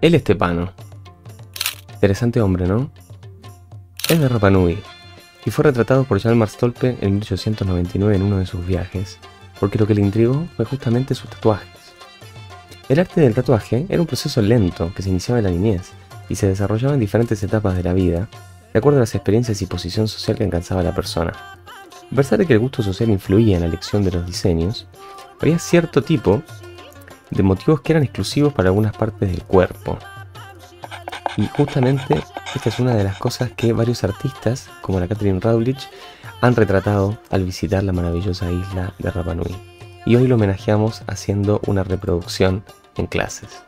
El Estepano. Interesante hombre, ¿no? Es de Rapa Nui y fue retratado por Hjalmar Stolpe en 1899 en uno de sus viajes, porque lo que le intrigó fue justamente sus tatuajes. El arte del tatuaje era un proceso lento que se iniciaba en la niñez y se desarrollaba en diferentes etapas de la vida, de acuerdo a las experiencias y posición social que alcanzaba la persona. A pesar de que el gusto social influía en la elección de los diseños, había cierto tipo de motivos que eran exclusivos para algunas partes del cuerpo. Y justamente esta es una de las cosas que varios artistas, como la Catherine Rowlich, han retratado al visitar la maravillosa isla de Rapa Nui. Y hoy lo homenajeamos haciendo una reproducción en clases.